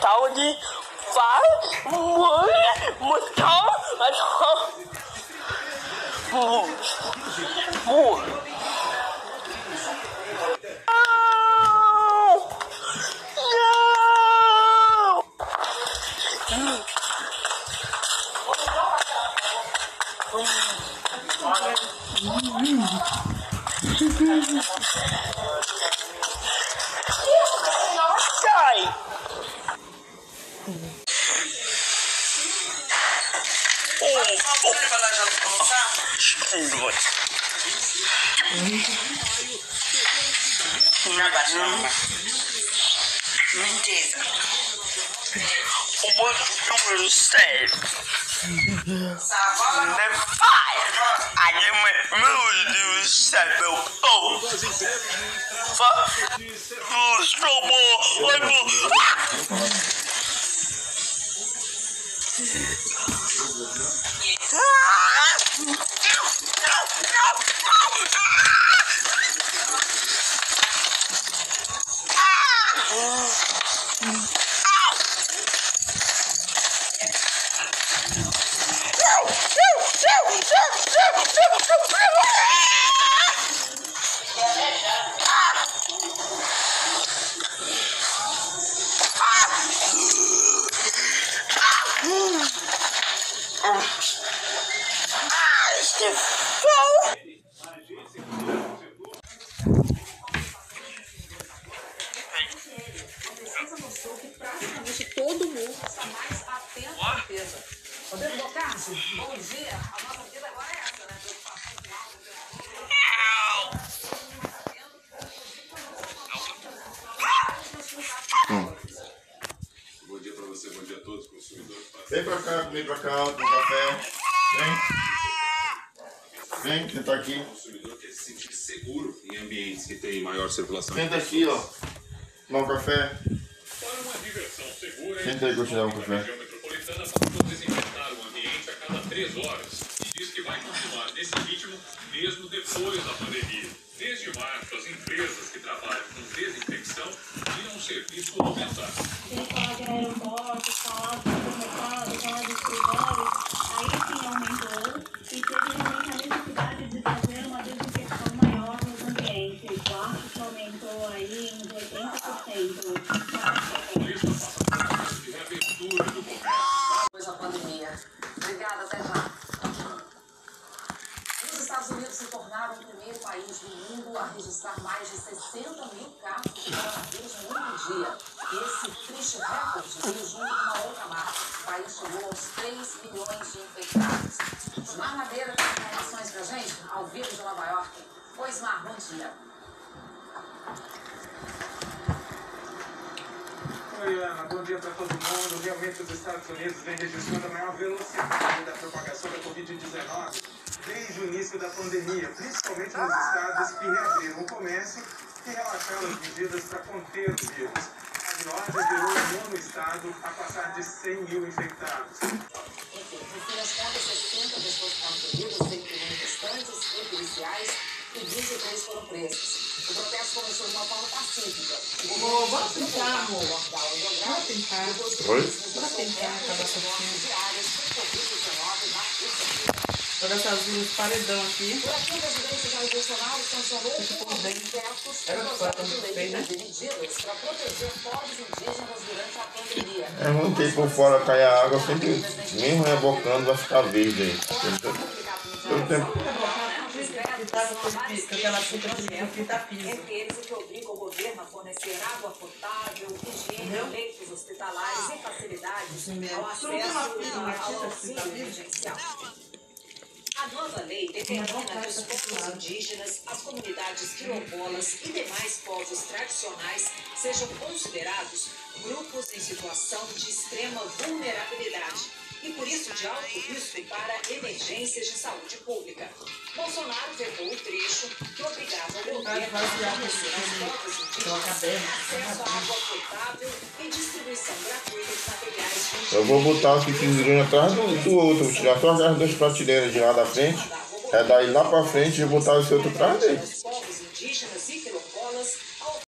Tal Fall, Mul, Muskau, also. Mu. Mu. Die! oublie pas I Oh, snowball. I'm. Like praticamente todo mundo está mais atento à limpeza. Rodrigo Bocardi, bom dia. A nossa vida agora é essa, né? Preocupação com álcool, Bom dia para você, bom dia a todos, consumidores. Vem pra cá, vem pra cá, com café. Vem. Vem, senta aqui. O consumidor quer se sentir seguro em ambientes que têm maior circulação. Senta aqui, ó. Tomar um café. Para uma diversão segura Senta aí um café. região metropolitana passou a desinfetar o ambiente a cada três horas e diz que vai continuar nesse ritmo mesmo depois da pandemia. Desde março, as empresas que trabalham com desinfecção viram o serviço aumentar. Ele fala de aeroporto, fala de supermercado, fala de escritório, aí sim aumentou e teve realmente a necessidade de fazer uma desinfecção maior nos ambientes. Eu acho que aumentou aí uns 80%. Paulista passa por de reabertura do comércio. depois da pandemia. Obrigada, até. Os Estados Unidos se tornaram o primeiro país do mundo a registrar mais de 60 mil casos de coronavírus no único dia. E esse triste recorde veio junto com uma outra marca. O país chegou aos 3 milhões de infectados. Osmar Madeira tem informações pra gente, ao vivo de Nova York. Oi, Osmar, bom dia. Oi, Ana, bom dia para todo mundo. Realmente, os Estados Unidos vem registrando a maior velocidade da propagação da Covid-19 desde o início da pandemia, principalmente nos estados que reabriram o comércio e relaxaram as medidas para conter o vírus. A Geórgia virou o nono estado a passar de 100 mil infectados. Enfim, contas, 60 pessoas ficaram feridas, 101 manifestantes e policiais e 23 foram presos. O protesto começou de uma forma pacífica. Bora tentar, amor. Belgrado, tentar. Oi? registrou tentar acabar com de mortes isso. diárias por Covid-19 na Turquia. Olha essas paredão aqui. Por aqui, o presidente Jair Bolsonaro sancionou e projetos né? medidas para proteger povos indígenas durante a pandemia. É muito tempo por fora cai a água, sempre mesmo rebocando vai ficar verde aí. Tempo. Que tava com pi- com aquela fita de fita piso. Entre eles, o que obriga o governo a fornecer água potável, higiene, leitos hospitalares e facilidades ao acesso ao auxílio emergencial. A nova lei determina que os povos indígenas, as comunidades quilombolas e demais povos tradicionais sejam considerados grupos em situação de extrema vulnerabilidade e, por isso, de alto risco para emergências de saúde pública. Bolsonaro vetou o trecho que obrigava o governo a fornecer às próprias indígenas acesso à água potável e distribuição gratuita de materiais Eu vou botar os 15 milhões atrás do, do outro. Vou tirar só as duas prateleiras de lá da frente. É daí lá pra frente e botar esse outro atrás dele.